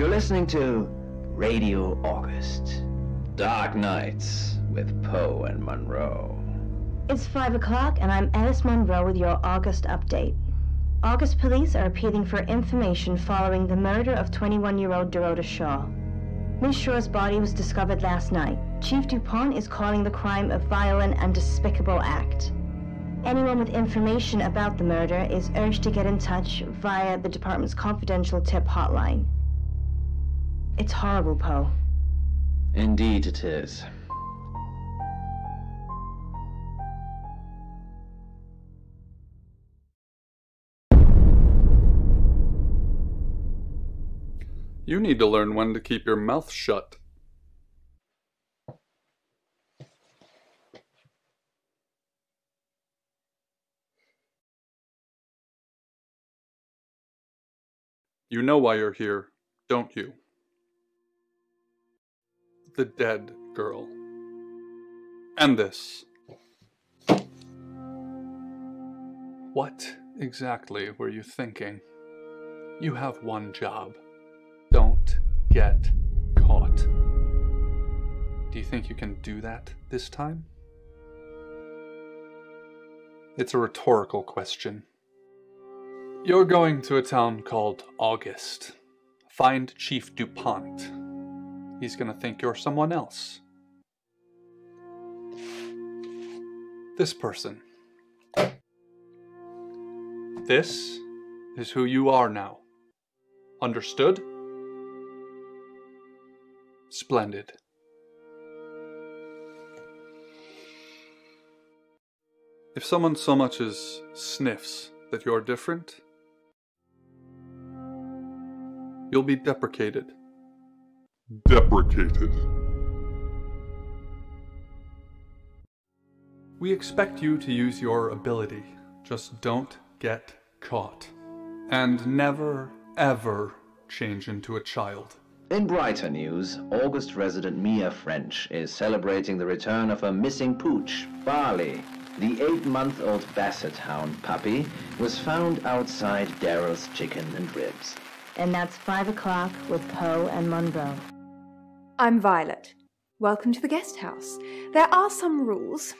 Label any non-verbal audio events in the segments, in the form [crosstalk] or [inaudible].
You're listening to Radio August. Dark Nights with Poe and Monroe. It's 5 o'clock, and I'm Alice Monroe with your August update. August police are appealing for information following the murder of 21 year old Dorota Shaw. Miss Shaw's body was discovered last night. Chief DuPont is calling the crime a violent and despicable act. Anyone with information about the murder is urged to get in touch via the department's confidential tip hotline. It's horrible, Poe. Indeed, it is. You need to learn when to keep your mouth shut. You know why you're here, don't you? The dead girl. And this. What exactly were you thinking? You have one job. Don't get caught. Do you think you can do that this time? It's a rhetorical question. You're going to a town called August. Find Chief DuPont. He's gonna think you're someone else. This person. This is who you are now. Understood? Splendid. If someone so much as sniffs that you're different, you'll be deprecated. Deprecated. We expect you to use your ability. Just don't get caught. And never, ever change into a child. In brighter news, August resident Mia French is celebrating the return of her missing pooch, Barley. The eight-month-old Basset Hound puppy was found outside Daryl's Chicken and Ribs. And that's 5 o'clock with Poe and Monroe. I'm Violet. Welcome to the guest house. There are some rules.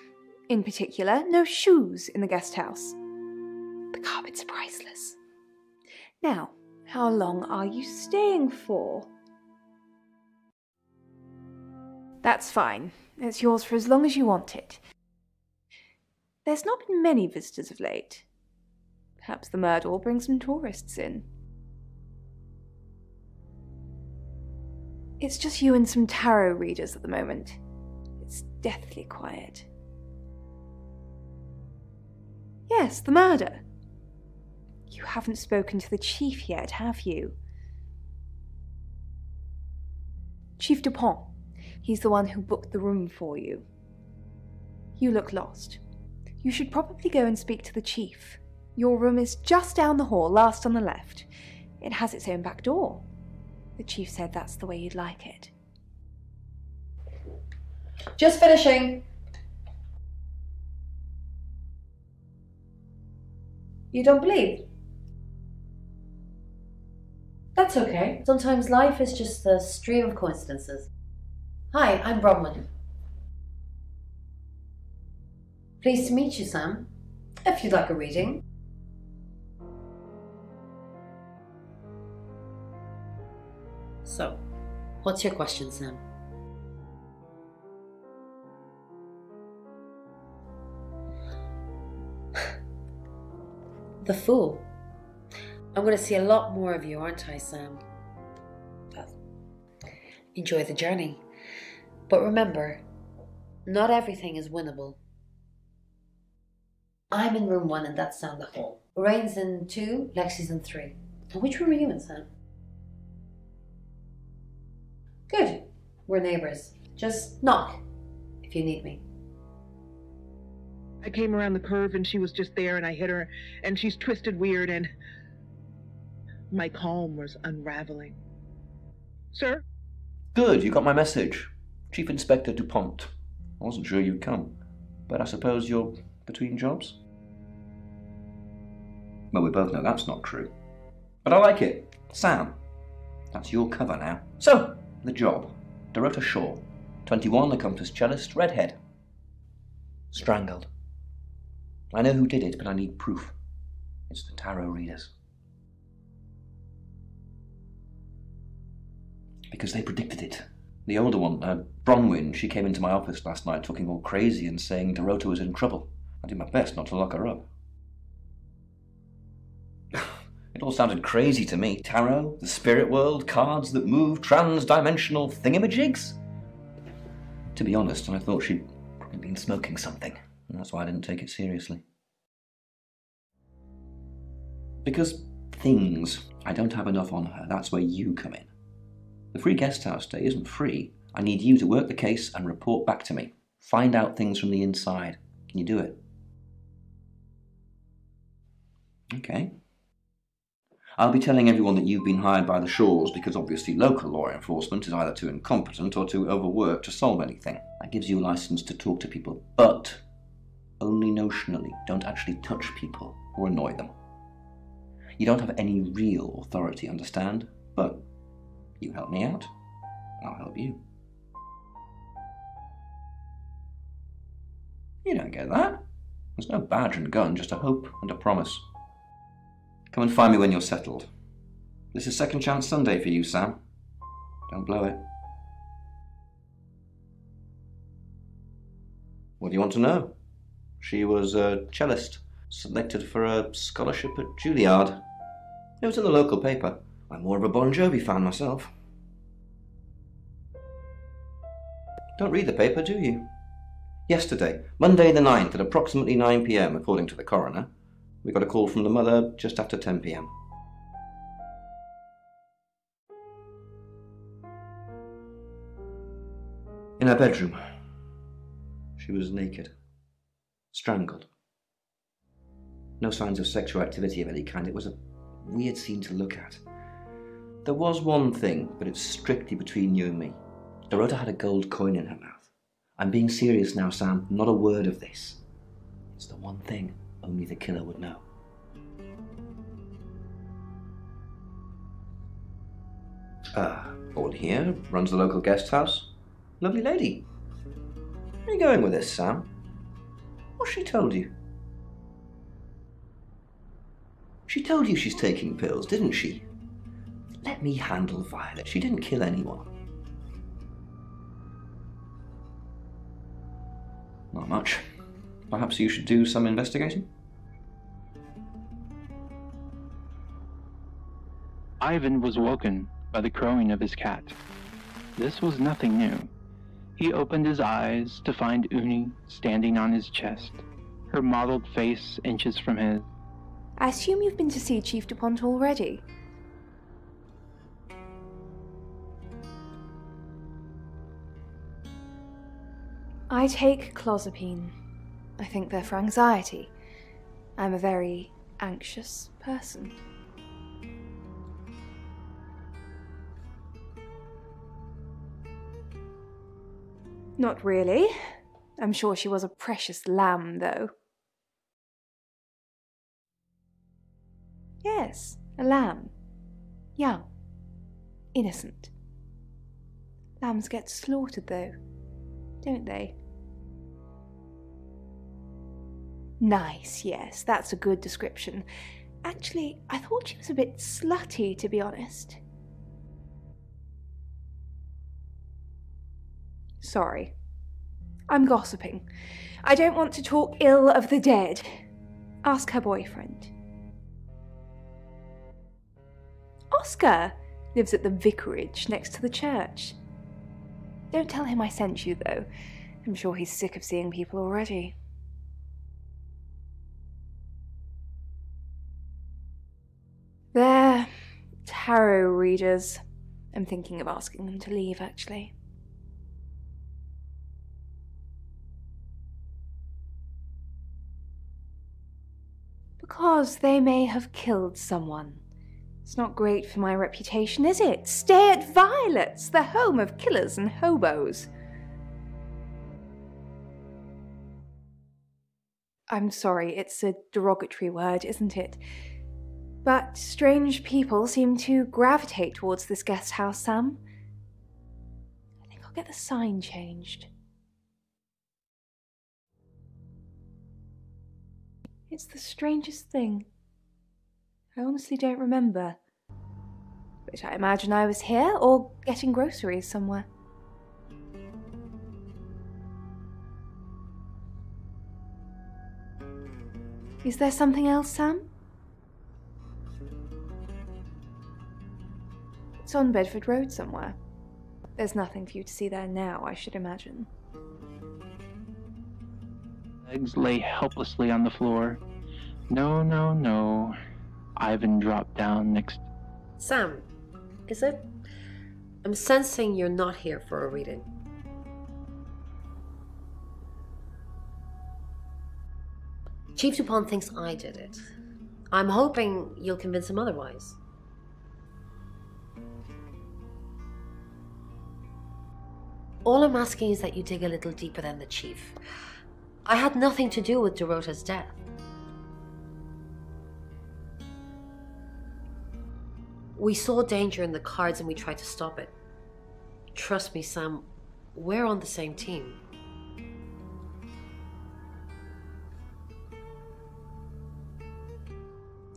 In particular, no shoes in the guest house. The carpets priceless. Now, how long are you staying for? That's fine. It's yours for as long as you want it. There's not been many visitors of late. Perhaps the murder will bring some tourists in. It's just you and some tarot readers at the moment. It's deathly quiet. Yes, the murder. You haven't spoken to the chief yet, have you? Chief Dupont. He's the one who booked the room for you. You look lost. You should probably go and speak to the chief. Your room is just down the hall, last on the left. It has its own back door. The chief said that's the way you'd like it. Just finishing. You don't believe? That's okay. Sometimes life is just a stream of coincidences. Hi, I'm Bronwyn. Pleased to meet you, Sam. If you'd like a reading. So, what's your question, Sam? the Fool. I'm going to see a lot more of you, aren't I, Sam? Enjoy the journey. But remember, not everything is winnable. I'm in room one, and that's down the hall. Lorraine's in two, Lexi's in three. And which room are you in, Sam? Good. We're neighbors. Just knock if you need me. I came around the curve and she was just there and I hit her and she's twisted weird and my calm was unraveling. Sir? Good, you got my message. Chief Inspector DuPont. I wasn't sure you'd come, but I suppose you're between jobs? Well, we both know that's not true. But I like it. Sam. That's your cover now. So, the job. Dorota Shaw, 21, accomplished cellist, redhead. Strangled. I know who did it, but I need proof. It's the tarot readers. Because they predicted it. The older one, uh, Bronwyn, she came into my office last night talking all crazy and saying Dorota was in trouble. I did my best not to lock her up. It all sounded crazy to me. Tarot, the spirit world, cards that move, trans-dimensional thingamajigs. To be honest, I thought she'd probably been smoking something, and that's why I didn't take it seriously. Because things, I don't have enough on her, that's where you come in. The free guest house stay isn't free. I need you to work the case and report back to me. Find out things from the inside. Can you do it? Okay. I'll be telling everyone that you've been hired by the Shaws because obviously local law enforcement is either too incompetent or too overworked to solve anything. That gives you a license to talk to people, but only notionally. Don't actually touch people or annoy them. You don't have any real authority, understand? But you help me out, I'll help you. You don't get that. There's no badge and gun, just a hope and a promise. Come and find me when you're settled. This is Second Chance Sunday for you, Sam. Don't blow it. What do you want to know? She was a cellist, selected for a scholarship at Juilliard. It was in the local paper. I'm more of a Bon Jovi fan myself. Don't read the paper, do you? Yesterday, Monday the 9th, at approximately 9 pm, according to the coroner, we got a call from the mother just after 10 pm. In her bedroom, she was naked, strangled. No signs of sexual activity of any kind. It was a weird scene to look at. There was one thing, but it's strictly between you and me. Dorota had a gold coin in her mouth. I'm being serious now, Sam. Not a word of this. It's the one thing only the killer would know. Ah, uh, here runs the local guest house. Lovely lady. Where are you going with this, Sam? What's she told you? She told you she's taking pills, didn't she? Let me handle Violet. She didn't kill anyone. Not much. Perhaps you should do some investigating? Ivan was woken by the crowing of his cat. This was nothing new. He opened his eyes to find Uni standing on his chest, her mottled face inches from his. I assume you've been to see Chief DuPont already. I take clozapine. I think they're for anxiety. I'm a very anxious person. Not really. I'm sure she was a precious lamb, though. Yes, a lamb. Young. Innocent. Lambs get slaughtered, though, don't they? Nice, yes, that's a good description. Actually, I thought she was a bit slutty, to be honest. Sorry. I'm gossiping. I don't want to talk ill of the dead. Ask her boyfriend. Oscar lives at the vicarage next to the church. Don't tell him I sent you, though. I'm sure he's sick of seeing people already. Tarot readers. I'm thinking of asking them to leave, actually. Because they may have killed someone. It's not great for my reputation, is it? Stay at Violet's, the home of killers and hobos. I'm sorry, it's a derogatory word, isn't it? But strange people seem to gravitate towards this guest house, Sam. I think I'll get the sign changed. It's the strangest thing. I honestly don't remember. But I imagine I was here or getting groceries somewhere. Is there something else, Sam? It's on Bedford Road somewhere. There's nothing for you to see there now, I should imagine. Legs lay helplessly on the floor. No, no, no. Ivan dropped down next. Sam, is it? I'm sensing you're not here for a reading. Chief Dupont thinks I did it. I'm hoping you'll convince him otherwise. All I'm asking is that you dig a little deeper than the chief. I had nothing to do with Dorota's death. We saw danger in the cards and we tried to stop it. Trust me, Sam, we're on the same team.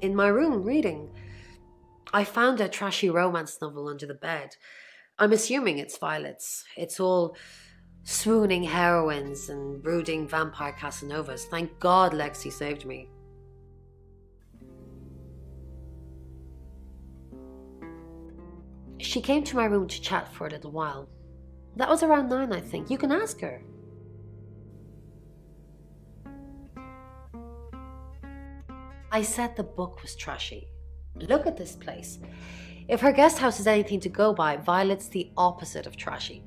In my room, reading, I found a trashy romance novel under the bed. I'm assuming it's Violet's. It's all swooning heroines and brooding vampire Casanovas. Thank God Lexi saved me. She came to my room to chat for a little while. That was around nine, I think. You can ask her. I said the book was trashy. Look at this place. If her guest house is anything to go by, Violet's the opposite of trashy.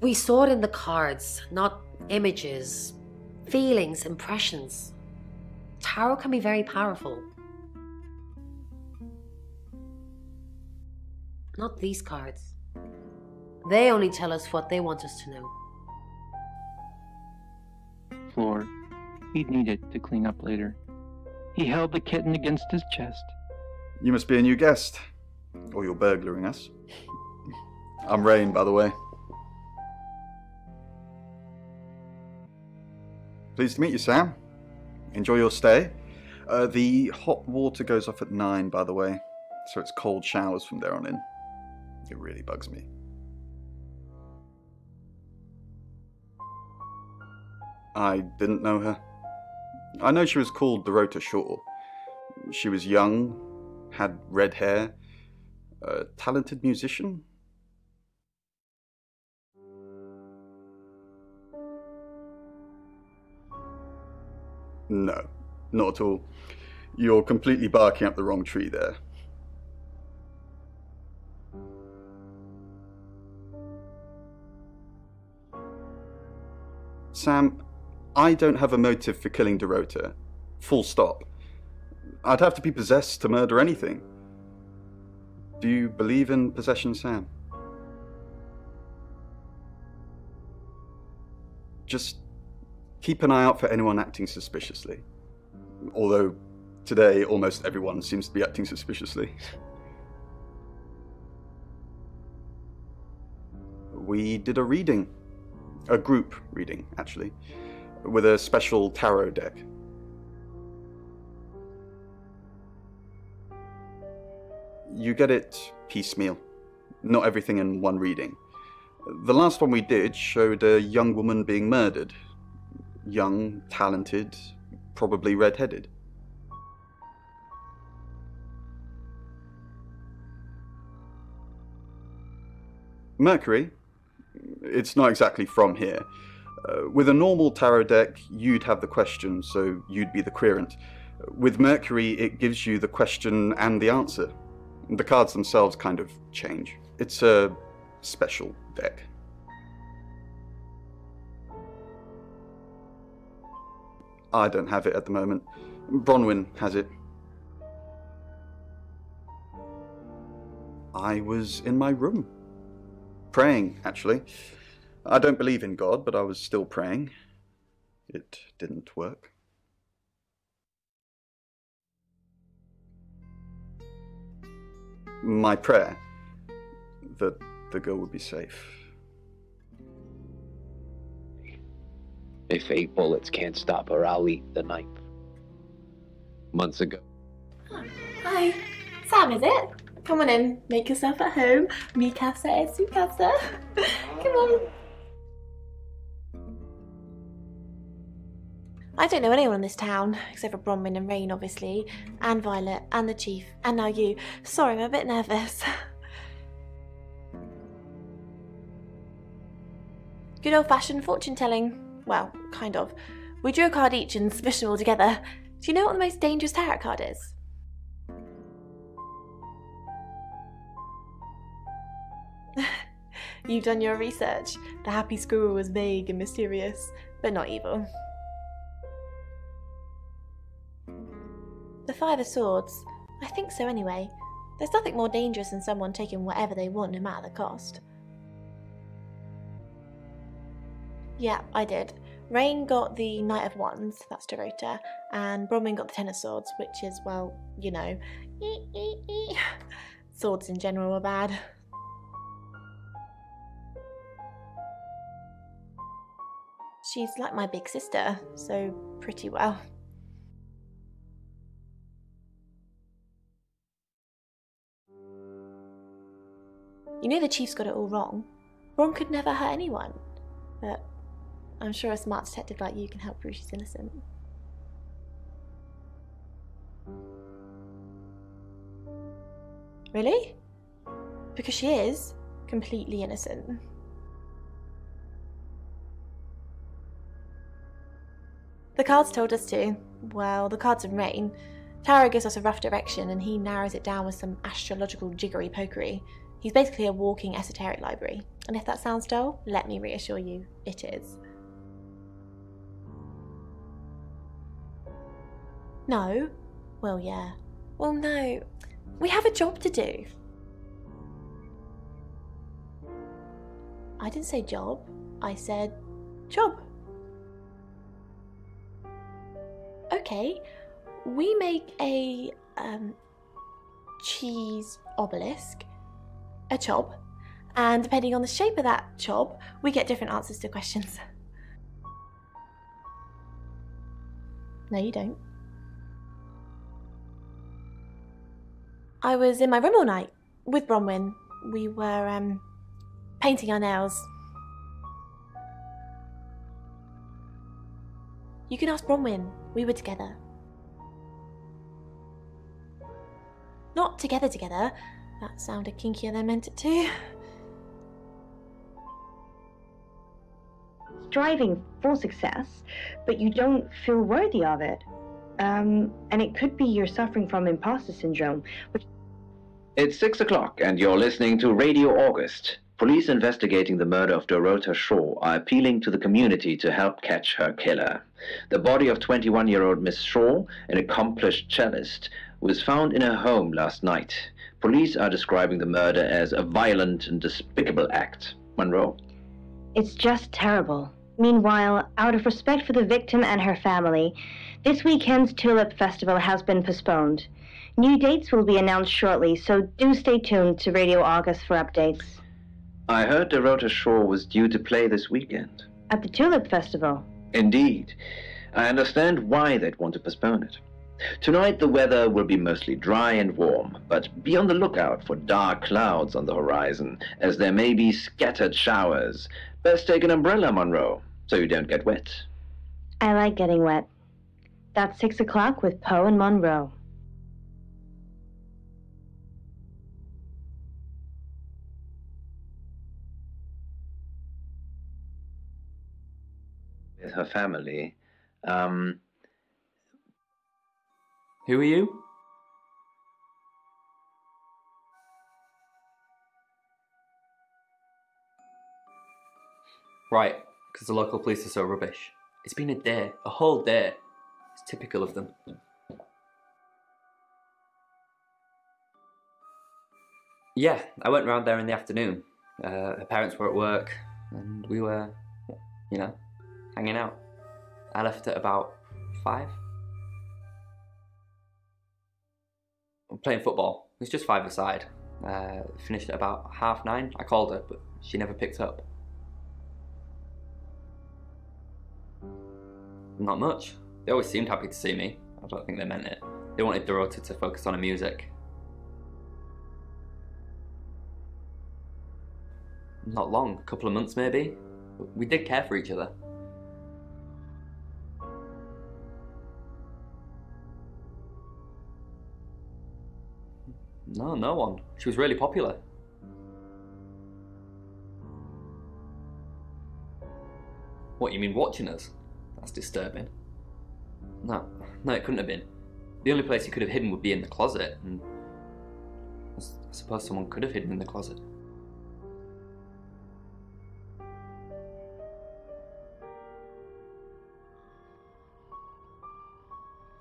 We saw it in the cards, not images, feelings, impressions. Tarot can be very powerful. Not these cards. They only tell us what they want us to know. floor. He'd need it to clean up later. He held the kitten against his chest. You must be a new guest. Or you're burglaring us. I'm Rain, by the way. Pleased to meet you, Sam. Enjoy your stay. Uh, the hot water goes off at 9, by the way, so it's cold showers from there on in. It really bugs me. I didn't know her. I know she was called Dorota Shaw. She was young, had red hair, a talented musician. No, not at all. You're completely barking up the wrong tree there. Sam, I don't have a motive for killing Dorota. Full stop. I'd have to be possessed to murder anything. Do you believe in possession, Sam? Just keep an eye out for anyone acting suspiciously. Although today almost everyone seems to be acting suspiciously. We did a reading. A group reading, actually with a special tarot deck. You get it piecemeal, not everything in one reading. The last one we did showed a young woman being murdered. Young, talented, probably red-headed. Mercury? It's not exactly from here. Uh, with a normal tarot deck, you'd have the question, so you'd be the querent. With Mercury, it gives you the question and the answer. The cards themselves kind of change. It's a special deck. I don't have it at the moment. Bronwyn has it. I was in my room. Praying, actually. I don't believe in God, but I was still praying. It didn't work. My prayer that the girl would be safe. If eight bullets can't stop her, I'll eat the knife. Months ago. Hi, Sam, is it? Come on in, make yourself at home. Mi casa es su casa. [laughs] Come on. I don't know anyone in this town, except for Bronwyn and Rain, obviously, and Violet, and the Chief, and now you. Sorry, I'm a bit nervous. [laughs] Good old fashioned fortune telling. Well, kind of. We drew a card each and smushed them all together. Do you know what the most dangerous tarot card is? [laughs] You've done your research. The happy squirrel was vague and mysterious, but not evil. The Five of Swords. I think so anyway. There's nothing more dangerous than someone taking whatever they want no matter the cost. Yeah, I did. Rain got the Knight of Wands, that's Dorota, and Bronwyn got the Ten of Swords, which is, well, you know, [laughs] swords in general are bad. She's like my big sister, so pretty well. You know the chief's got it all wrong. Bron could never hurt anyone. But I'm sure a smart detective like you can help prove she's innocent. Really? Because she is completely innocent. The cards told us to. Well, the cards of rain. Tarot gives us a rough direction and he narrows it down with some astrological jiggery pokery. He's basically a walking esoteric library. And if that sounds dull, let me reassure you, it is. No? Well, yeah. Well, no. We have a job to do. I didn't say job. I said job. Okay, we make a um, cheese obelisk, a chob, and depending on the shape of that chob, we get different answers to questions. No, you don't. I was in my room all night with Bronwyn. We were um, painting our nails. You can ask Bronwyn. We were together. Not together together. That sounded kinkier than I meant it to. Striving for success, but you don't feel worthy of it. Um, and it could be you're suffering from imposter syndrome, which It's six o'clock, and you're listening to Radio August. Police investigating the murder of Dorota Shaw are appealing to the community to help catch her killer. The body of 21 year old Miss Shaw, an accomplished cellist, was found in her home last night. Police are describing the murder as a violent and despicable act. Monroe. It's just terrible. Meanwhile, out of respect for the victim and her family, this weekend's Tulip Festival has been postponed. New dates will be announced shortly, so do stay tuned to Radio August for updates. I heard Dorota Shaw was due to play this weekend. At the Tulip Festival. Indeed. I understand why they'd want to postpone it. Tonight the weather will be mostly dry and warm, but be on the lookout for dark clouds on the horizon, as there may be scattered showers. Best take an umbrella, Monroe, so you don't get wet. I like getting wet. That's six o'clock with Poe and Monroe. With her family. Um, Who are you? Right, because the local police are so rubbish. It's been a day, a whole day. It's typical of them. Yeah, I went round there in the afternoon. Uh, her parents were at work, and we were, you know, hanging out. I left at about five. Playing football. It's just five aside. Uh, finished at about half nine. I called her, but she never picked up. Not much. They always seemed happy to see me. I don't think they meant it. They wanted Dorota to focus on her music. Not long, a couple of months maybe. We did care for each other. No, no one. She was really popular. What, you mean watching us? That's disturbing. No, no, it couldn't have been. The only place he could have hidden would be in the closet, and I suppose someone could have hidden in the closet.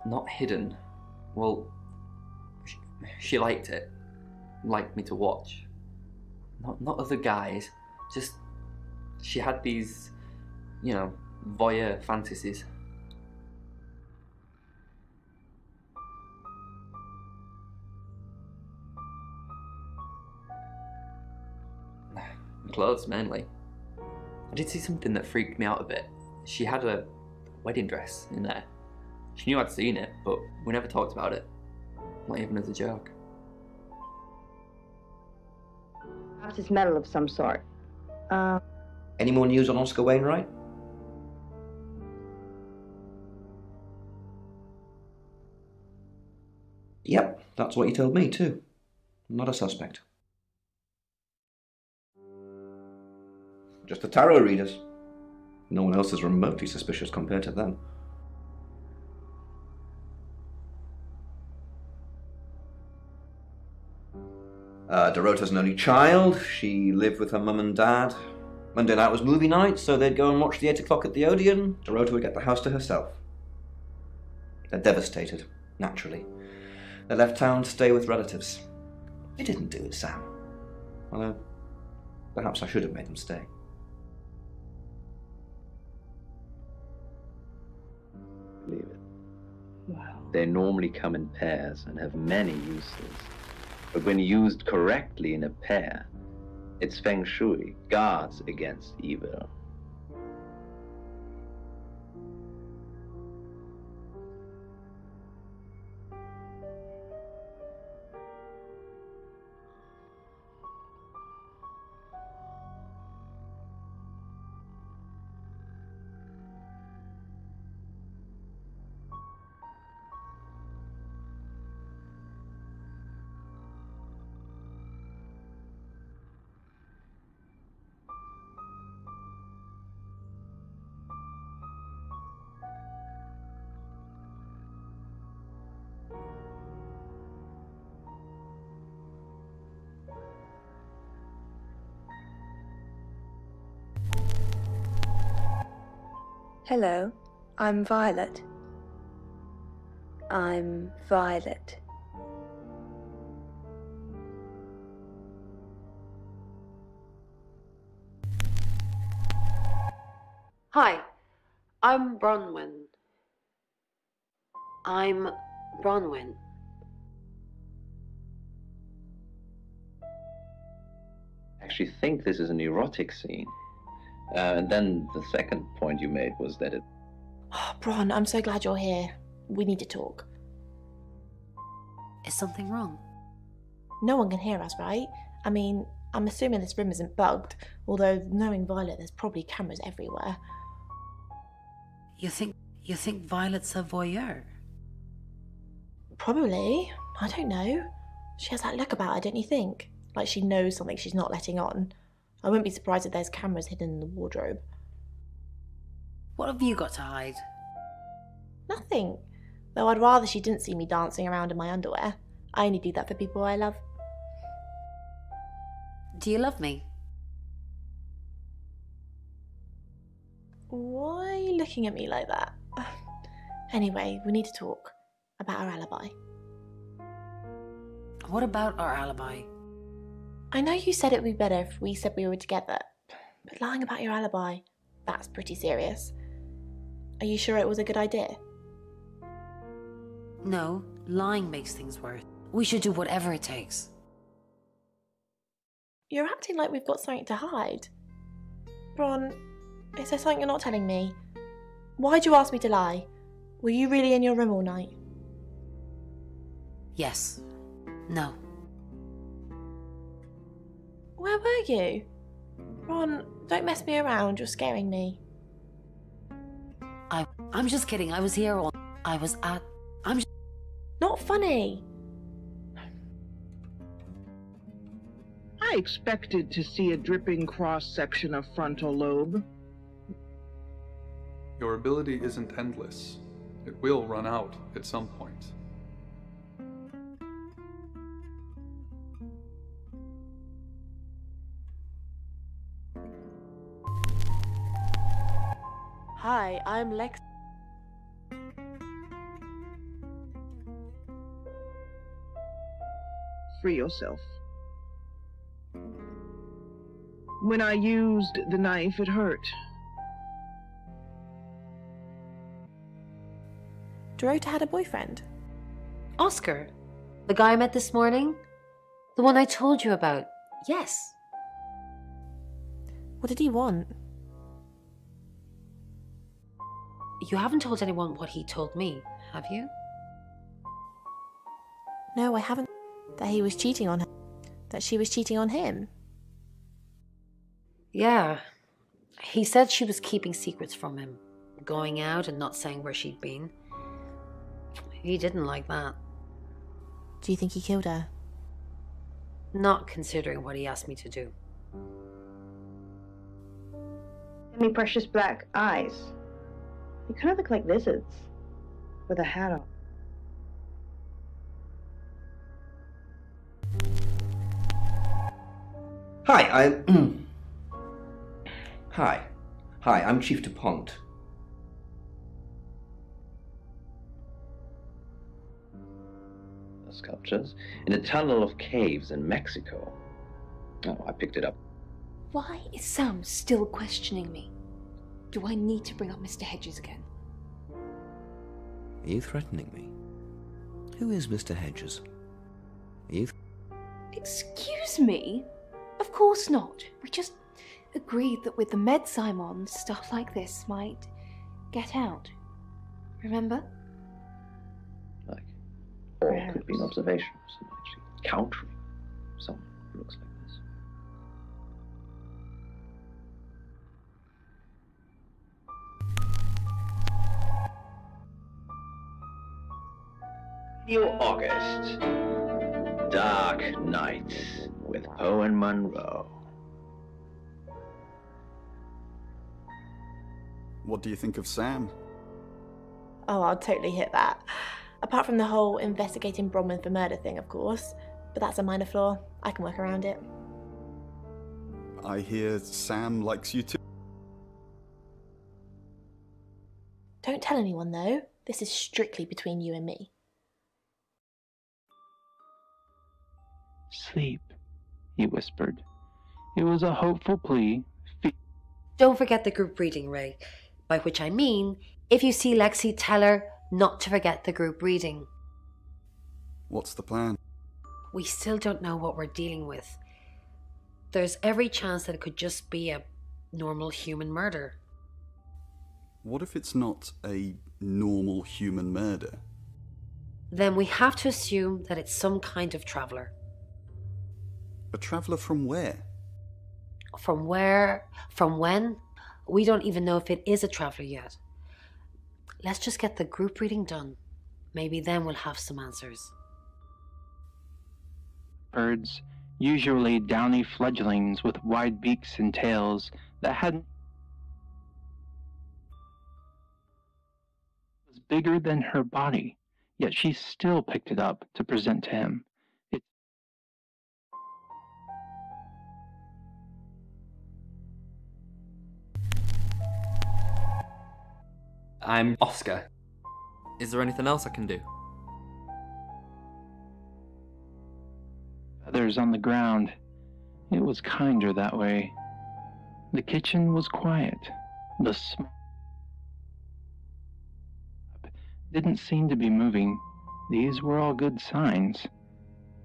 Not hidden. Well, she, liked it. Liked me to watch. Not, not other guys. Just, she had these, you know, voyeur fantasies. [sighs] Clothes mainly. I did see something that freaked me out a bit. She had a wedding dress in there. She knew I'd seen it, but we never talked about it. Not even as a joke. Perhaps it's metal of some sort. Uh, Any more news on Oscar Wainwright? Yep, that's what you told me too. Not a suspect. Just the tarot readers. No one else is remotely suspicious compared to them. Uh, Dorota's an only child. She lived with her mum and dad. Monday night was movie night, so they'd go and watch the 8 o'clock at the Odeon. Dorota would get the house to herself. They're devastated, naturally. They left town to stay with relatives. You didn't do it, Sam. Although, perhaps I should have made them stay. Believe it. Wow. They normally come in pairs and have many uses. But when used correctly in a pair, it's feng shui, guards against evil. Hello, I'm Violet. I'm Violet. Hi, I'm Bronwyn. I'm Bronwyn. I actually, think this is an erotic scene. Uh, and then the second point you made was that it. Oh, Bron, I'm so glad you're here. We need to talk. Is something wrong? No one can hear us, right? I mean, I'm assuming this room isn't bugged, although knowing Violet, there's probably cameras everywhere. You think you think Violet's a voyeur? Probably. I don't know. She has that look about her, don't you think? Like she knows something she's not letting on. I wouldn't be surprised if there's cameras hidden in the wardrobe. What have you got to hide? Nothing. Though I'd rather she didn't see me dancing around in my underwear. I only do that for people I love. Do you love me? Why are you looking at me like that? [sighs] Anyway, we need to talk about our alibi. What about our alibi? I know you said it would be better if we said we were together, but lying about your alibi, that's pretty serious. Are you sure it was a good idea? No, lying makes things worse. We should do whatever it takes. You're acting like we've got something to hide. Bron, is there something you're not telling me? Why'd you ask me to lie? Were you really in your room all night? Yes. No. Where were you? Bron, don't mess me around, you're scaring me. I I'm just kidding. I was here all I was at I'm just Not funny. I expected to see a dripping cross section of frontal lobe. Your ability isn't endless. It will run out at some point. Hi, I'm Lex. Free yourself. When I used the knife, it hurt. Dorota had a boyfriend. Oscar. The guy I met this morning? The one I told you about. Yes. What did he want? You haven't told anyone what he told me, have you? No, I haven't. That he was cheating on her. That she was cheating on him. Yeah. He said she was keeping secrets from him, going out and not saying where she'd been. He didn't like that. Do you think he killed her? Not considering what he asked me to do. Semi precious black eyes. They kind of look like lizards with a hat on. Hi, I'm. Mm. Hi. Hi, I'm Chief DuPont. The sculptures in a tunnel of caves in Mexico. Oh, I picked it up. Why is Sam still questioning me? Do I need to bring up Mr. Hedges again? Are you threatening me? Who is Mr. Hedges? Are you. Excuse me? Of course not. We just agreed that with the meds I'm on, stuff like this might get out. Remember? Like, or it could be an observation of someone actually countering someone who looks like this. New August. Dark Nights with Owen and Monroe. What do you think of Sam? Oh, I'll totally hit that. Apart from the whole investigating Bronwyn for murder thing, of course. But that's a minor flaw. I can work around it. I hear Sam likes you too. Don't tell anyone, though. This is strictly between you and me. Sleep, he whispered. It was a hopeful plea. Don't forget the group reading, Ray. By which I mean, if you see Lexi, tell her not to forget the group reading. What's the plan? We still don't know what we're dealing with. There's every chance that it could just be a normal human murder. What if it's not a normal human murder? Then we have to assume that it's some kind of traveler. A traveller from where? From where, from when, we don't even know if it is a traveler yet. Let's just get the group reading done. Maybe then we'll have some answers. Birds, usually downy fledglings with wide beaks and tails that hadn't was bigger than her body, yet she still picked it up to present to him. I'm Oscar. Is there anything else I can do? feathers on the ground. It was kinder that way. The kitchen was quiet. The sm- didn't seem to be moving. These were all good signs.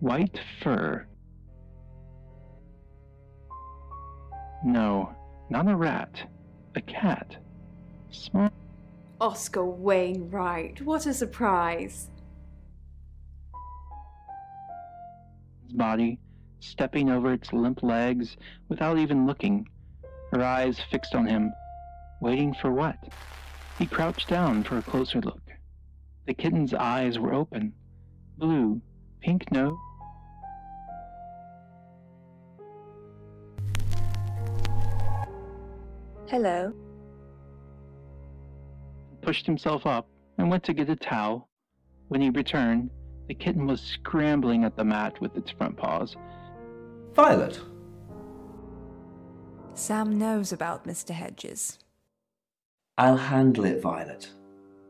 White fur. No, not a rat. A cat. Small. Oscar Wainwright, what a surprise. His body, stepping over its limp legs without even looking, her eyes fixed on him, waiting for what? He crouched down for a closer look. The kitten's eyes were open, blue, pink nose. Hello. Pushed himself up and went to get a towel. When he returned, the kitten was scrambling at the mat with its front paws. Violet. Sam knows about Mr. Hedges. I'll handle it, Violet.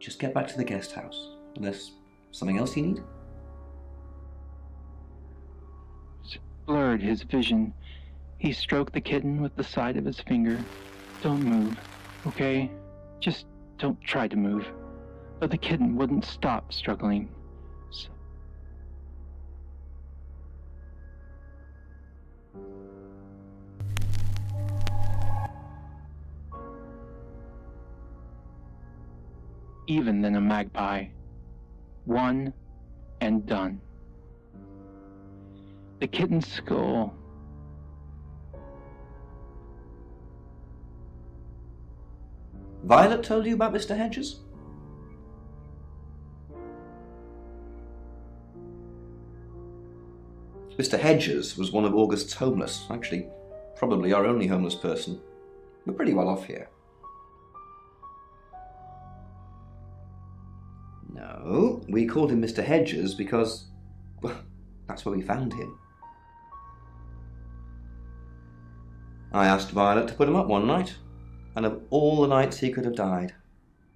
Just get back to the guest house. Unless something else you need? Blurred his vision. He stroked the kitten with the side of his finger. Don't move, okay? Just don't try to move. But the kitten wouldn't stop struggling. So even than a magpie. One and done. The kitten's skull. Violet told you about Mr. Hedges? Mr. Hedges was one of August's homeless, actually, probably our only homeless person. We're pretty well off here. No, we called him Mr. Hedges because, well, that's where we found him. I asked Violet to put him up one night, and of all the nights he could have died,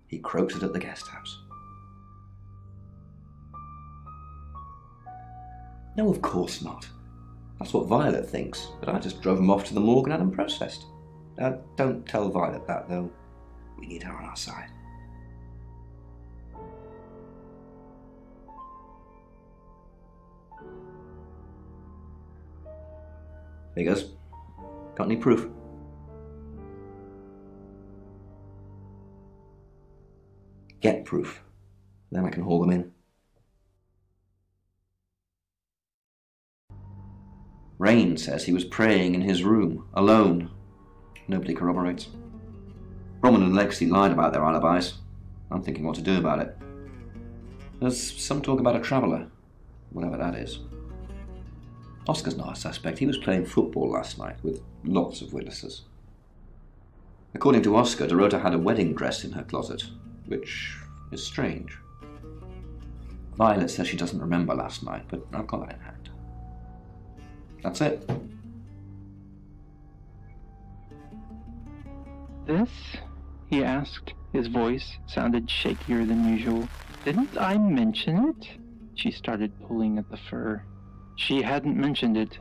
he croaked it at the guest house. No, of course not. That's what Violet thinks, but I just drove him off to the morgue and had him processed. Uh, don't tell Violet that, though. We need her on our side. Figures. Got any proof? Get proof. Then I can haul them in. Rain says he was praying in his room, alone. Nobody corroborates. Roman and Lexi lied about their alibis. I'm thinking what to do about it. There's some talk about a traveller, whatever that is. Oscar's not a suspect. He was playing football last night with lots of witnesses. According to Oscar, Dorota had a wedding dress in her closet, which is strange. Violet says she doesn't remember last night, but I've got that in hand. That's it. This? he asked. His voice sounded shakier than usual. Didn't I mention it? She started pulling at the fur. She hadn't mentioned it.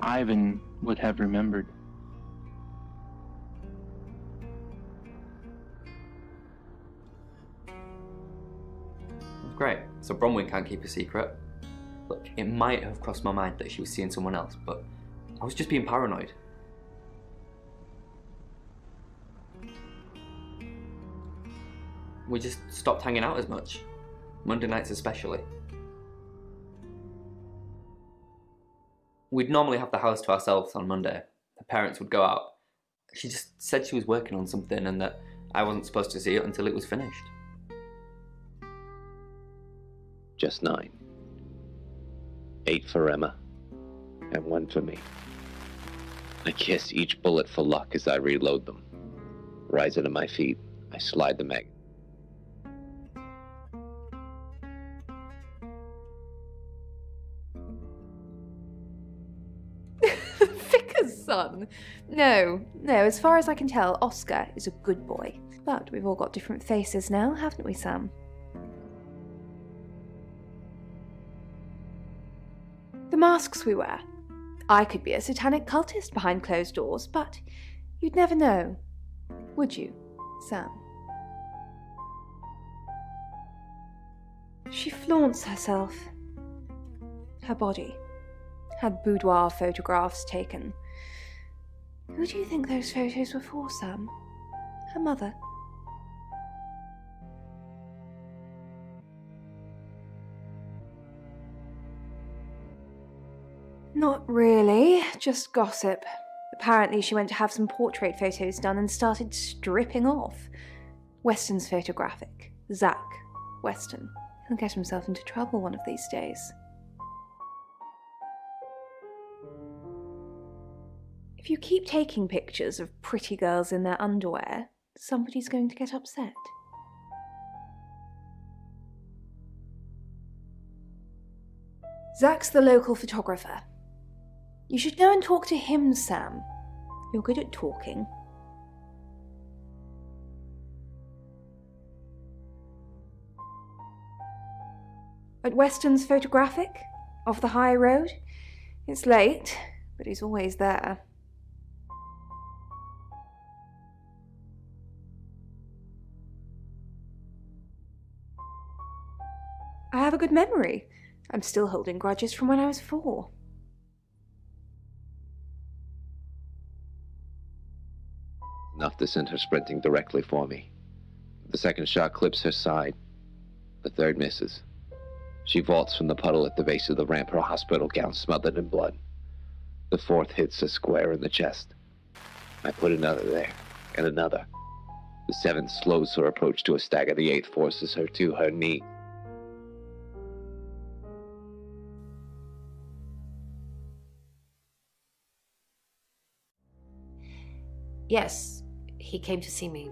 Ivan would have remembered. So Bronwyn can't keep a secret. Look, it might have crossed my mind that she was seeing someone else, but I was just being paranoid. We just stopped hanging out as much. Monday nights especially. We'd normally have the house to ourselves on Monday. The parents would go out. She just said she was working on something and that I wasn't supposed to see it until it was finished. Just nine. Eight for Emma, and one for me. I kiss each bullet for luck as I reload them. Rising to my feet, I slide the mag. [laughs] Vicar's son? No, no, as far as I can tell, Oscar is a good boy. But we've all got different faces now, haven't we, Sam? Masks we wear. I could be a satanic cultist behind closed doors, but you'd never know. Would you, Sam? She flaunts herself. Her body. Had boudoir photographs taken. Who do you think those photos were for, Sam? Her mother? Not really, just gossip. Apparently, she went to have some portrait photos done and started stripping off. Weston's photographic. Zach Weston. He'll get himself into trouble one of these days. If you keep taking pictures of pretty girls in their underwear, somebody's going to get upset. Zach's the local photographer. You should go and talk to him, Sam. You're good at talking. At Weston's photographic? Off the high road? It's late, but he's always there. I have a good memory. I'm still holding grudges from when I was four. Enough to send her sprinting directly for me. The second shot clips her side. The third misses. She vaults from the puddle at the base of the ramp, her hospital gown smothered in blood. The fourth hits her square in the chest. I put another there, and another. The seventh slows her approach to a stagger. The eighth forces her to her knee. Yes, he came to see me.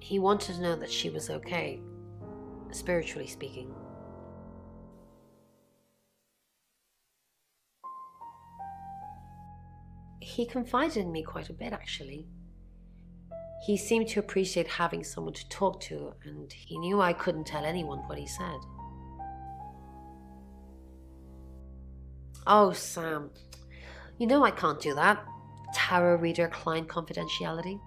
He wanted to know that she was okay, spiritually speaking. He confided in me quite a bit, actually. He seemed to appreciate having someone to talk to, and he knew I couldn't tell anyone what he said. Oh, Sam, you know I can't do that. Tarot reader client confidentiality.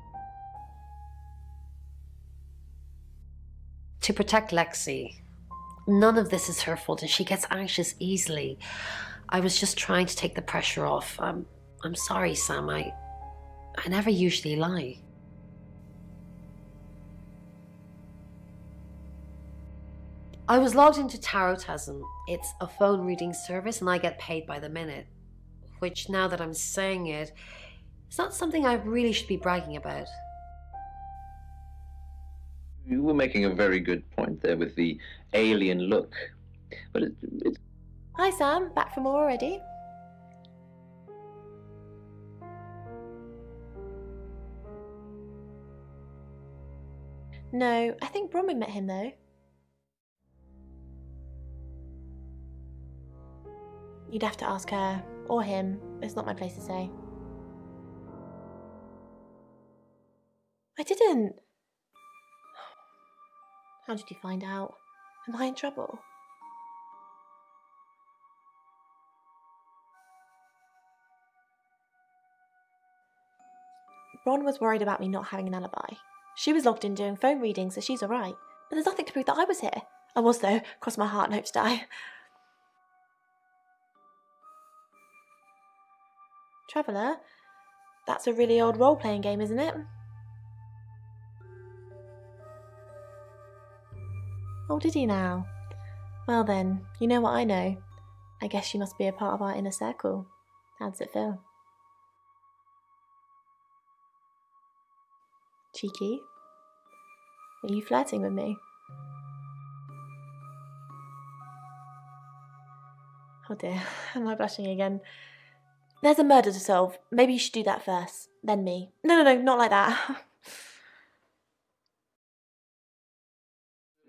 To protect Lexi. None of this is her fault, and she gets anxious easily. I was just trying to take the pressure off. I'm, I'm sorry, Sam. I, I never usually lie. I was logged into Tarotism. It's a phone reading service, and I get paid by the minute. Which, now that I'm saying it, it's not something I really should be bragging about. You were making a very good point there with the alien look. But it, it's Hi, Sam. Back from more already? No, I think Bronwyn met him though. You'd have to ask her or him. It's not my place to say. I didn't. How did you find out? Am I in trouble? Bron was worried about me not having an alibi. She was logged in doing phone readings, so she's alright. But there's nothing to prove that I was here. I was, though. Cross my heart and hope to die. [laughs] Traveller? That's a really old role playing game, isn't it? Oh, did he now? Well then, you know what I know. I guess you must be a part of our inner circle. How does it feel? Cheeky? Are you flirting with me? Oh dear, [laughs] am I blushing again? There's a murder to solve. Maybe you should do that first, then me. No, no, no, not like that. [laughs]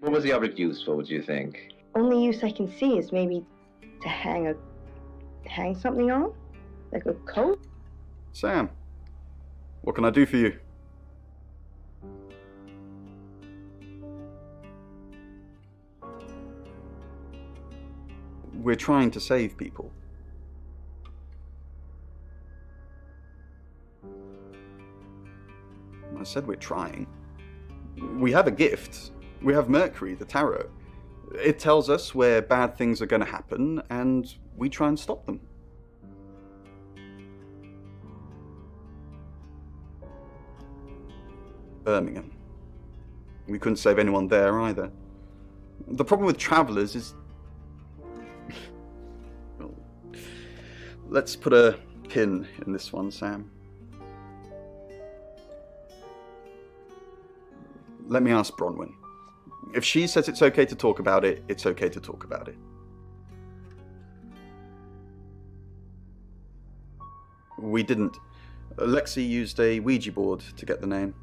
what was the object used for, do you think? Only use I can see is maybe to hang a hang something on, like a coat. Sam, what can I do for you? We're trying to save people. I said we're trying. We have a gift. We have Mercury, the tarot. It tells us where bad things are going to happen, and we try and stop them. Birmingham. We couldn't save anyone there either. The problem with travelers is. Let's put a pin in this one, Sam. Let me ask Bronwyn. If she says it's okay to talk about it, it's okay to talk about it. We didn't. Lexi used a Ouija board to get the name.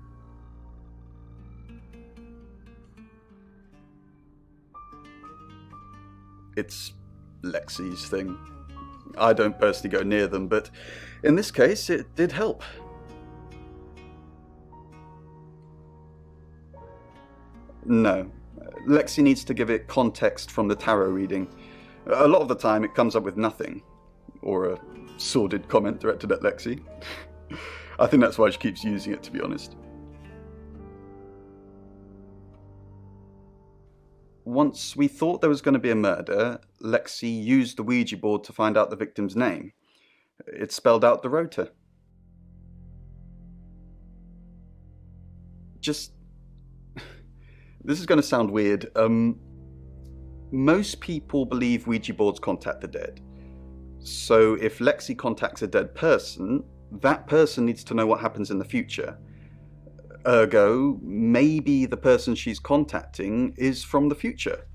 It's Lexi's thing. I don't personally go near them, but in this case, it did help. No. Lexi needs to give it context from the tarot reading. A lot of the time, it comes up with nothing. Or a sordid comment directed at Lexi. I think that's why she keeps using it, to be honest. Once we thought there was going to be a murder, Lexi used the Ouija board to find out the victim's name. It spelled out Dorota. Just. This is going to sound weird. Um, most people believe Ouija boards contact the dead. So if Lexi contacts a dead person, that person needs to know what happens in the future. Ergo, maybe the person she's contacting is from the future.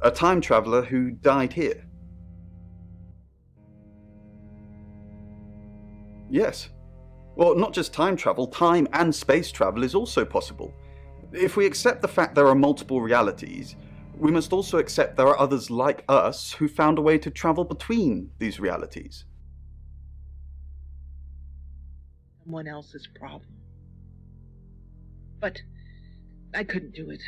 A time traveler who died here. Yes. Well, not just time travel, time and space travel is also possible. If we accept the fact there are multiple realities, we must also accept there are others like us who found a way to travel between these realities. Someone else's problem. But I couldn't do it.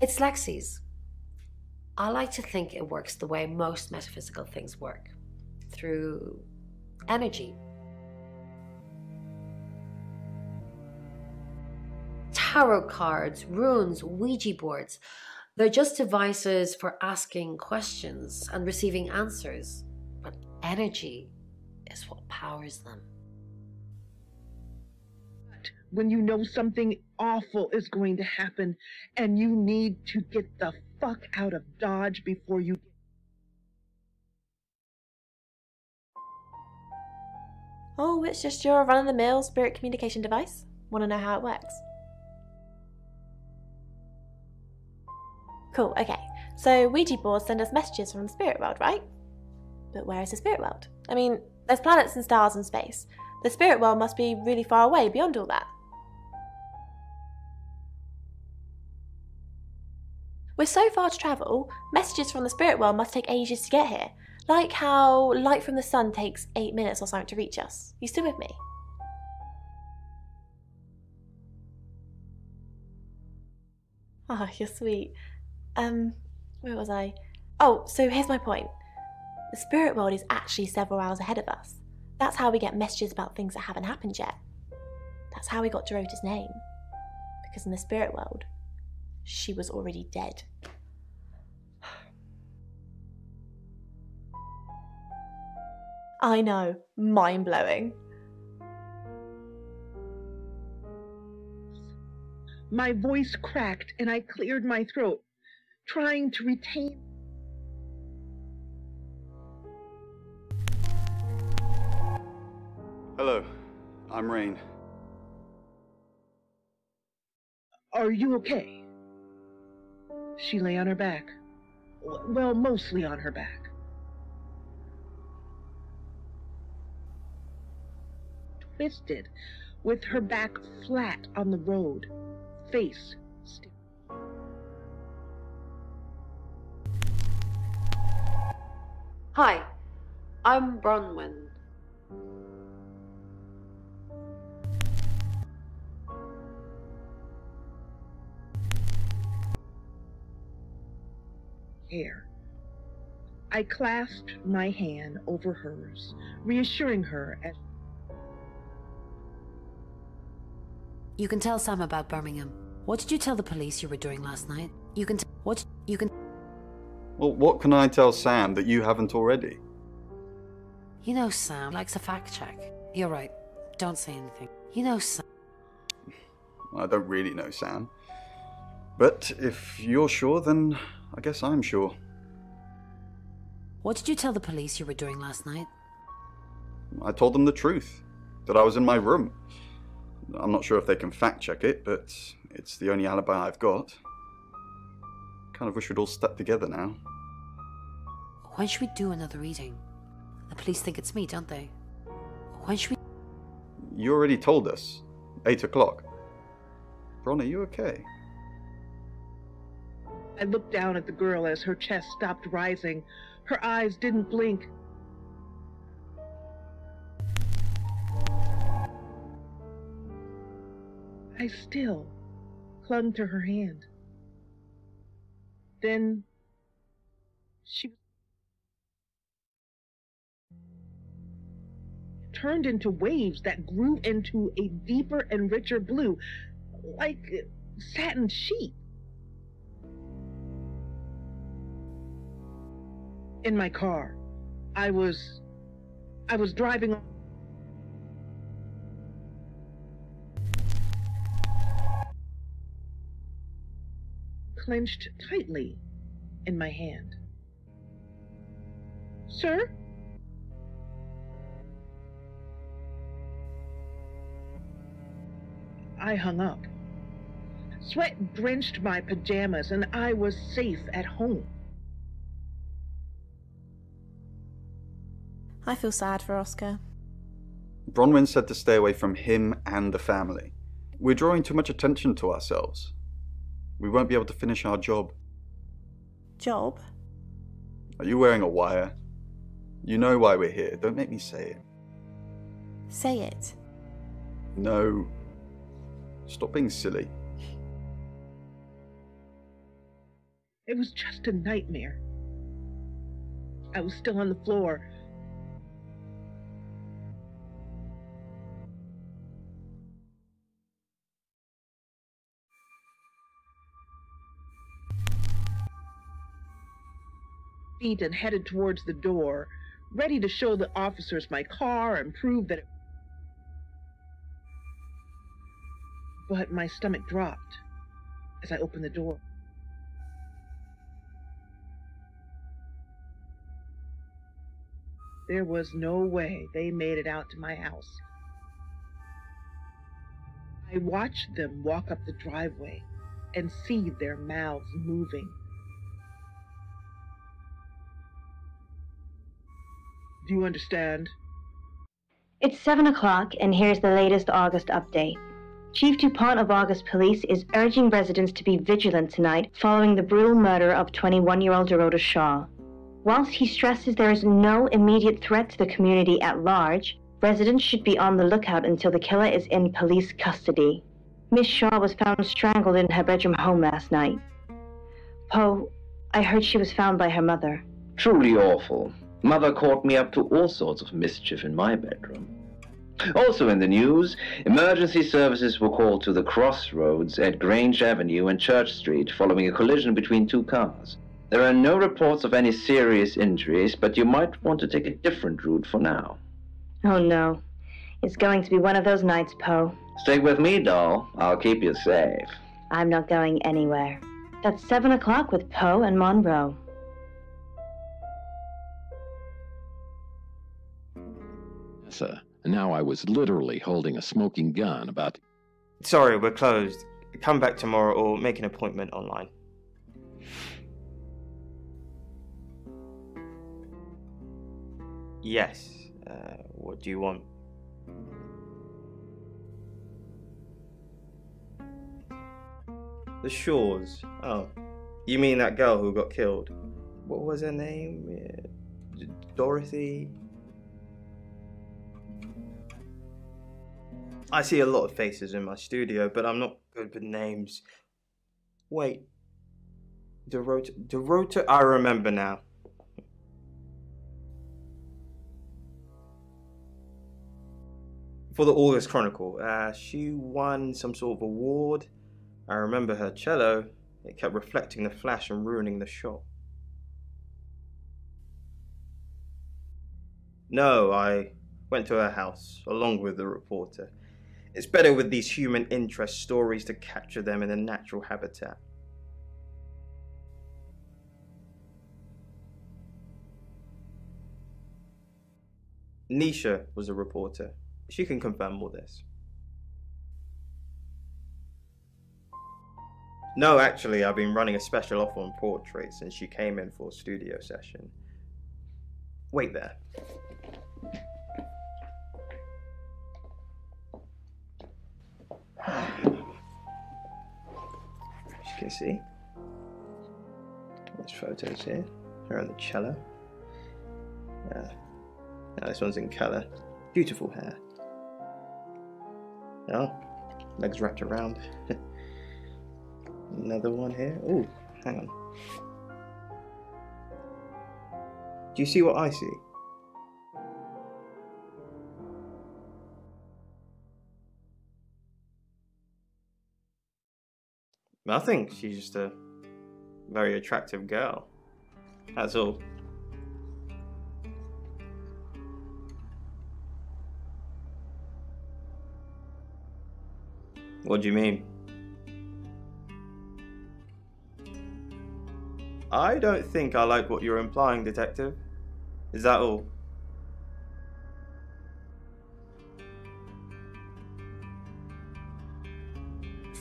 It's Lexi's. I like to think it works the way most metaphysical things work through energy. Tarot cards, runes, Ouija boards, they're just devices for asking questions and receiving answers. But energy is what powers them. When you know something awful is going to happen and you need to get the fuck out of Dodge before you. Oh, it's just your run of the mill spirit communication device? Want to know how it works? Cool, okay. So Ouija boards send us messages from the spirit world, right? But where is the spirit world? I mean, there's planets and stars in space. The spirit world must be really far away beyond all that. We're so far to travel, messages from the spirit world must take ages to get here. Like how light from the sun takes eight minutes or something to reach us. You still with me? Oh, you're sweet. Um, where was I? Oh, so here's my point. The spirit world is actually several hours ahead of us. That's how we get messages about things that haven't happened yet. That's how we got Dorota's name. Because in the spirit world, she was already dead. [sighs] I know, mind blowing. My voice cracked and I cleared my throat, trying to retain. Hello, I'm Rain. Are you okay? She lay on her back. Well, mostly on her back. Twisted, with her back flat on the road, face Hi, I'm Bronwyn. hair. I clasped my hand over hers, reassuring her as You can tell Sam about Birmingham. What did you tell the police you were doing last night? You can t- what you can Well, what can I tell Sam that you haven't already? You know Sam likes a fact check. You're right. Don't say anything. You know Sam. I don't really know Sam. But if you're sure, then I guess I'm sure. What did you tell the police you were doing last night? I told them the truth that I was in my room. I'm not sure if they can fact check it, but it's the only alibi I've got. Kind of wish we'd all stuck together now. When should we do another reading? The police think it's me, don't they? When should we. You already told us. Eight o'clock. Bron, are you okay? I looked down at the girl as her chest stopped rising. Her eyes didn't blink. I still clung to her hand. Then she turned into waves that grew into a deeper and richer blue, like satin sheet. In my car, I was I was driving clenched tightly in my hand. Sir? I hung up. Sweat drenched my pajamas, and I was safe at home. I feel sad for Oscar. Bronwyn said to stay away from him and the family. We're drawing too much attention to ourselves. We won't be able to finish our job. Job? Are you wearing a wire? You know why we're here. Don't make me say it. Say it. No. Stop being silly. It was just a nightmare. I was still on the floor. And headed towards the door, ready to show the officers my car and prove that it. But my stomach dropped as I opened the door. There was no way they made it out to my house. I watched them walk up the driveway and see their mouths moving. Do you understand? It's 7 o'clock, and here's the latest August update. Chief DuPont of August Police is urging residents to be vigilant tonight following the brutal murder of 21 year old Dorota Shaw. Whilst he stresses there is no immediate threat to the community at large, residents should be on the lookout until the killer is in police custody. Miss Shaw was found strangled in her bedroom home last night. Poe, I heard she was found by her mother. Truly awful. Mother caught me up to all sorts of mischief in my bedroom. Also in the news, emergency services were called to the crossroads at Grange Avenue and Church Street following a collision between two cars. There are no reports of any serious injuries, but you might want to take a different route for now. Oh no. It's going to be one of those nights, Poe. Stay with me, doll. I'll keep you safe. I'm not going anywhere. That's 7 o'clock with Poe and Monroe. And now I was literally holding a smoking gun about. Sorry, we're closed. Come back tomorrow or make an appointment online. Yes. Uh, what do you want? The Shaws. Oh. You mean that girl who got killed? What was her name? Uh, Dorothy? I see a lot of faces in my studio, but I'm not good with names. Wait. Dorota. Dorota, I remember now. For the August Chronicle, uh, she won some sort of award. I remember her cello. It kept reflecting the flash and ruining the shot. No, I went to her house along with the reporter. It's better with these human interest stories to capture them in a natural habitat. Nisha was a reporter. She can confirm all this. No, actually, I've been running a special offer on portraits since she came in for a studio session. Wait there. As you can see, there's photos here. Her on the cello. Uh, now this one's in colour. Beautiful hair. Oh, legs wrapped around. [laughs] Another one here. Oh, hang on. Do you see what I see? Nothing. She's just a very attractive girl. That's all. What do you mean? I don't think I like what you're implying, Detective. Is that all?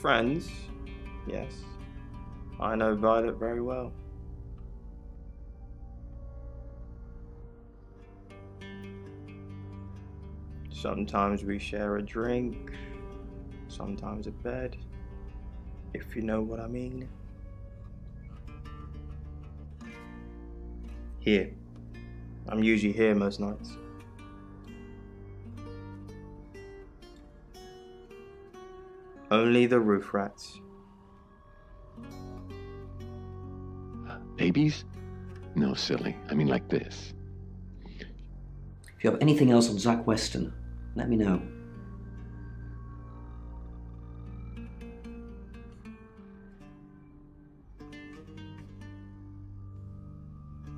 Friends? Yes. I know Violet very well. Sometimes we share a drink, sometimes a bed, if you know what I mean. Here. I'm usually here most nights. Only the roof rats. Babies? No, silly. I mean like this. If you have anything else on Zach Weston, let me know.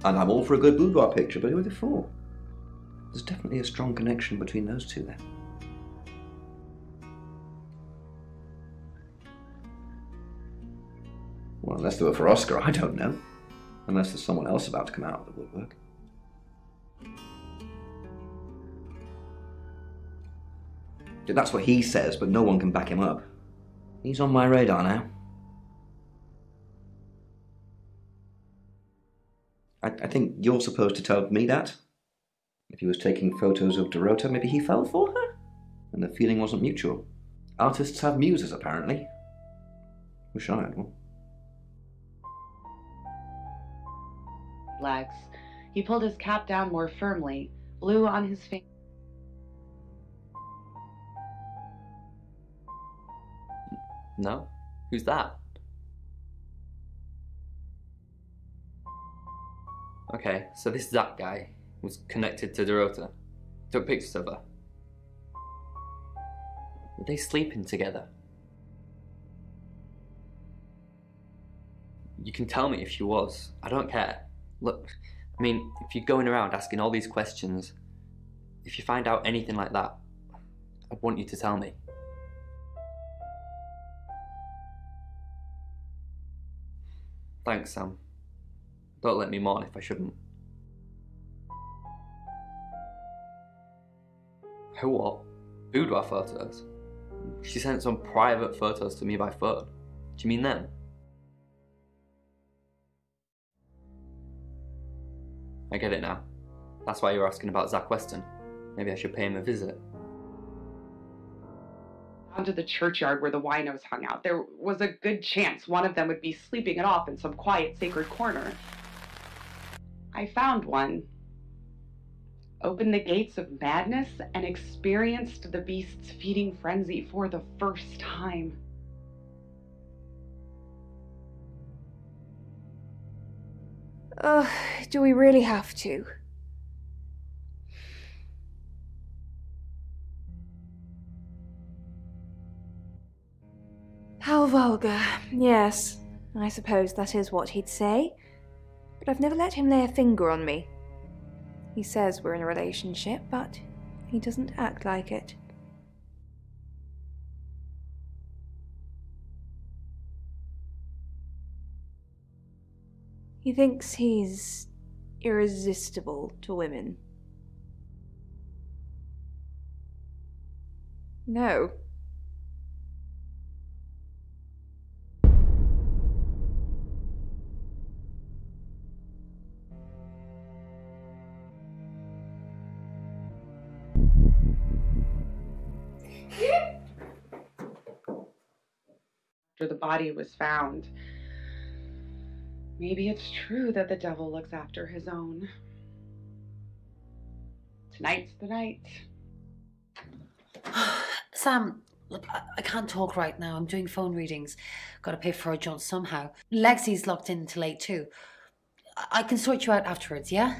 And I'm all for a good boudoir picture, but who are they for? There's definitely a strong connection between those two there. Well, unless they were for Oscar, I don't know. Unless there's someone else about to come out of the woodwork. That's what he says, but no one can back him up. He's on my radar now. I, I think you're supposed to tell me that. If he was taking photos of Dorota, maybe he fell for her? And the feeling wasn't mutual. Artists have muses, apparently. Wish I had one. Legs. He pulled his cap down more firmly, blew on his finger. No? Who's that? Okay, so this Zach guy was connected to Dorota. Took pictures of her. Were they sleeping together? You can tell me if she was. I don't care. Look, I mean, if you're going around asking all these questions, if you find out anything like that, I'd want you to tell me. Thanks, Sam. Don't let me mourn if I shouldn't. Who what? Boudoir photos? She sent some private photos to me by phone. Do you mean them? I get it now. That's why you're asking about Zach Weston. Maybe I should pay him a visit. Down to the churchyard where the winos hung out. There was a good chance one of them would be sleeping it off in some quiet, sacred corner. I found one. Opened the gates of madness and experienced the beast's feeding frenzy for the first time. Ugh, do we really have to? How vulgar. Yes, I suppose that is what he'd say. But I've never let him lay a finger on me. He says we're in a relationship, but he doesn't act like it. He thinks he's irresistible to women. No. After the body was found, maybe it's true that the devil looks after his own. Tonight's the night. [sighs] Sam, look, I, can't talk right now. I'm doing phone readings. Got to pay for a John somehow. Lexi's locked in till late too. I can sort you out afterwards, yeah?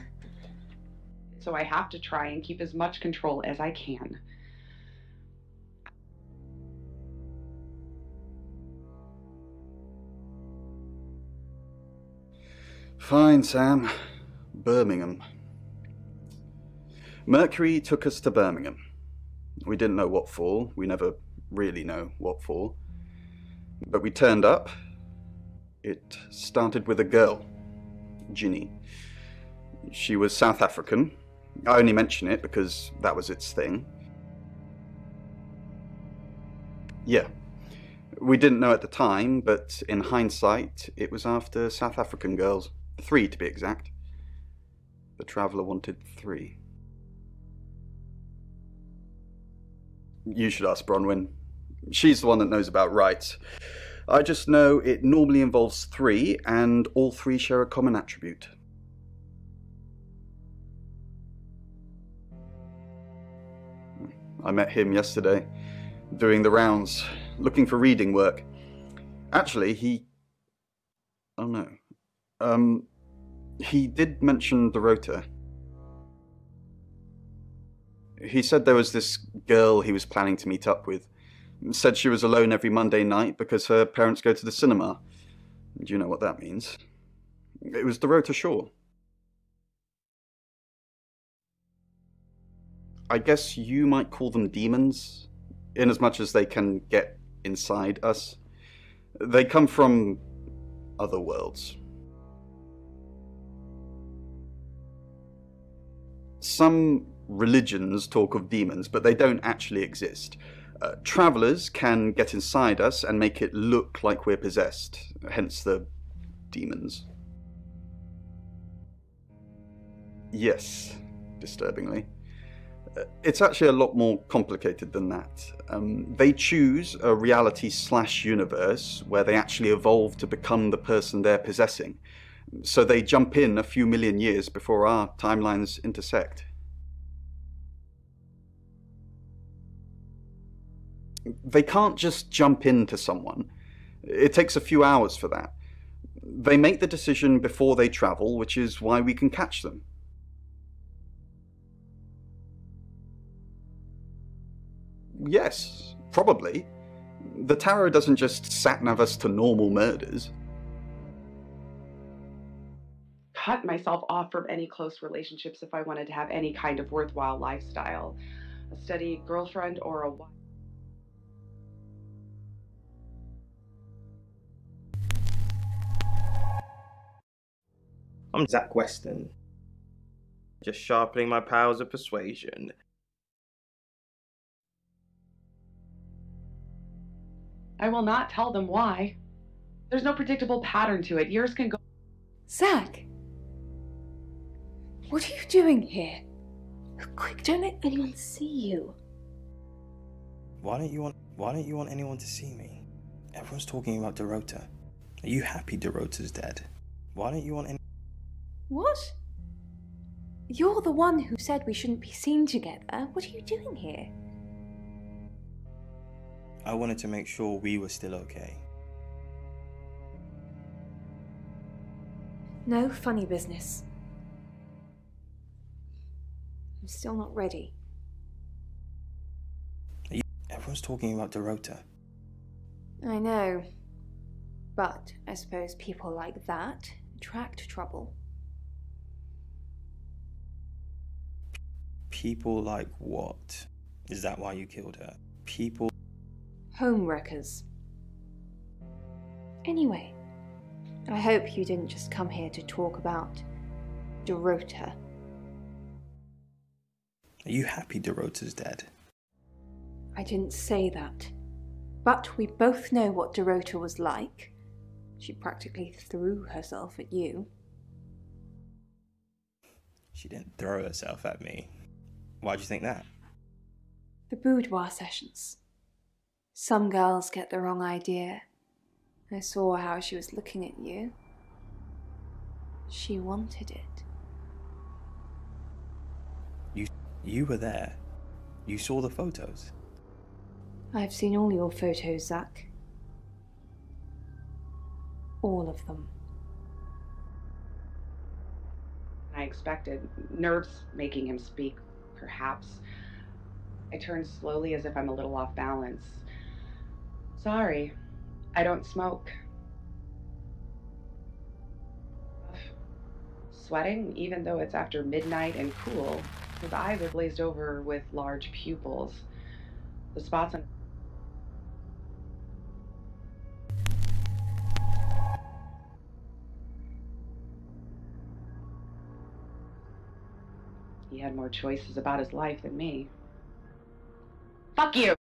So I have to try and keep as much control as I can. Fine, Sam. Birmingham. Mercury took us to Birmingham. We didn't know what for. We never really know what for. But we turned up. It started with a girl, Ginny. She was South African. I only mention it because that was its thing. Yeah. We didn't know at the time, but in hindsight, it was after South African girls. Three to be exact. The Traveller wanted three. You should ask Bronwyn. She's the one that knows about rites. I just know it normally involves three, and all three share a common attribute. I met him yesterday, doing the rounds, looking for reading work. Actually, he. Oh no. Um, he did mention Dorota. He said there was this girl he was planning to meet up with. Said she was alone every Monday night because her parents go to the cinema. Do you know what that means? It was Dorota Shaw. I guess you might call them demons, in as much as they can get inside us. They come from other worlds. Some religions talk of demons, but they don't actually exist. Uh, travelers can get inside us and make it look like we're possessed, hence the demons. Yes, disturbingly. Uh, It's actually a lot more complicated than that. Um, they choose a reality slash universe where they actually evolve to become the person they're possessing. So they jump in a few million years before our timelines intersect. They can't just jump into someone. It takes a few hours for that. They make the decision before they travel, which is why we can catch them. Yes, probably. The tarot doesn't just satnav us to normal murders. Cut myself off from any close relationships if I wanted to have any kind of worthwhile lifestyle. A steady girlfriend or a wife. I'm Zach Weston. Just sharpening my powers of persuasion. I will not tell them why. There's no predictable pattern to it. Years can go. Zach! What are you doing here? Quick, don't let anyone see you. Why don't you want why don't you want anyone to see me? Everyone's talking about Dorota. Are you happy Dorota's dead? Why don't you want any What? You're the one who said we shouldn't be seen together. What are you doing here? I wanted to make sure we were still okay. No funny business. I'm still not ready. You, everyone's talking about Dorota. I know. But I suppose people like that attract trouble. People like what? Is that why you killed her? People. Home wreckers. Anyway, I hope you didn't just come here to talk about Dorota. Are you happy Dorota's dead? I didn't say that. But we both know what Dorota was like. She practically threw herself at you. She didn't throw herself at me. Why'd you think that? The boudoir sessions. Some girls get the wrong idea. I saw how she was looking at you. She wanted it. You you were there. You saw the photos. I've seen all your photos, Zach. All of them. I expected, nerves making him speak, perhaps. I turn slowly as if I'm a little off balance. Sorry, I don't smoke. Sweating, even though it's after midnight and cool. His eyes are glazed over with large pupils. The spots on He had more choices about his life than me. Fuck you!